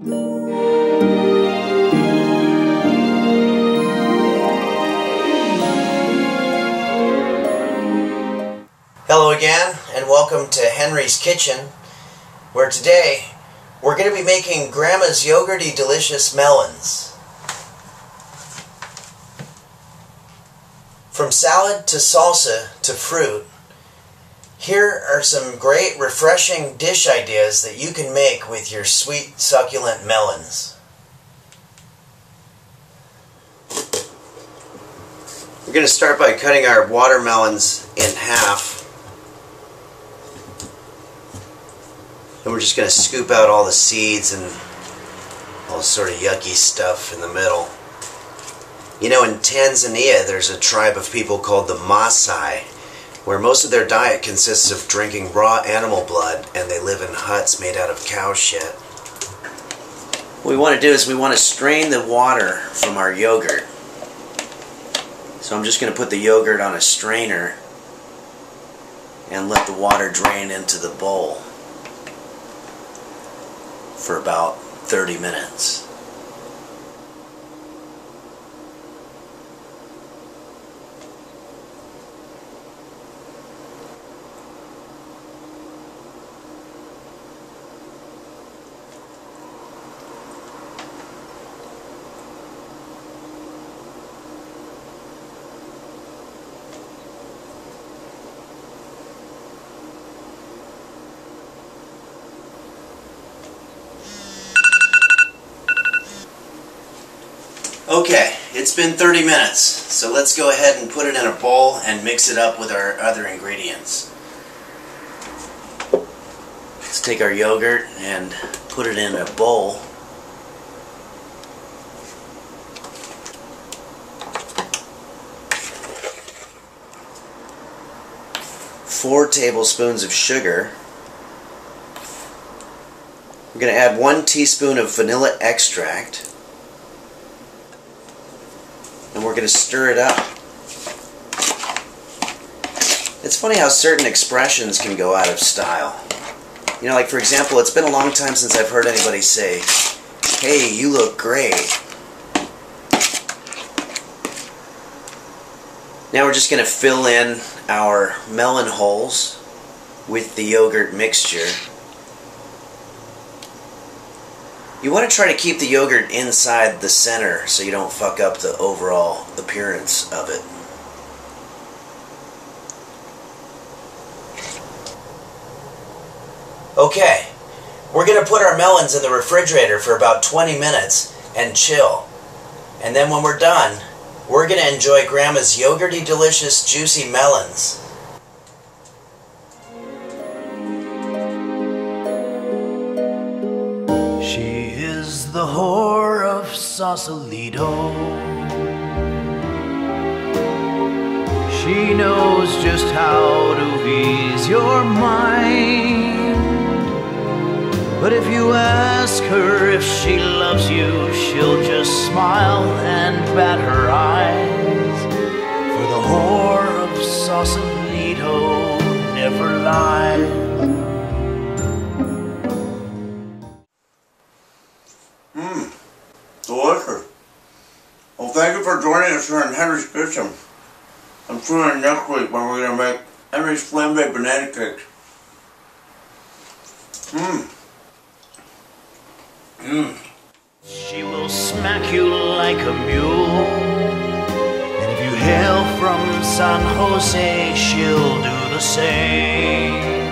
Hello again, and welcome to Henry's Kitchen, where today we're going to be making Grandma's Yogurty Delicious Melons. From salad to salsa to fruit, here are some great refreshing dish ideas that you can make with your sweet succulent melons. We're going to start by cutting our watermelons in half. And we're just going to scoop out all the seeds and all sort of yucky stuff in the middle. You know, in Tanzania, there's a tribe of people called the Maasai, where most of their diet consists of drinking raw animal blood and they live in huts made out of cow shit. What we want to do is we want to strain the water from our yogurt. So I'm just going to put the yogurt on a strainer and let the water drain into the bowl for about 30 minutes. Okay, it's been 30 minutes, so let's go ahead and put it in a bowl and mix it up with our other ingredients. Let's take our yogurt and put it in a bowl. Four tablespoons of sugar. We're going to add one teaspoon of vanilla extract and we're going to stir it up. It's funny how certain expressions can go out of style. You know, like for example, it's been a long time since I've heard anybody say, hey, you look great. Now we're just going to fill in our melon holes with the yogurt mixture. You want to try to keep the yogurt inside the center so you don't fuck up the overall appearance of it. Okay, we're going to put our melons in the refrigerator for about 20 minutes and chill. And then when we're done, we're going to enjoy Grandma's yogurty delicious juicy melons. The whore of Sausalito. She knows just how to ease your mind. But if you ask her if she loves you, she'll just smile and bat her eyes. For the whore of Sausalito never lies. Thank you for joining us here in Henry's Kitchen. I'm tuning in next week when we're going to make Henry's Flambe Banana Cakes. Mmm. Mmm. She will smack you like a mule. And if you hail from San Jose, she'll do the same.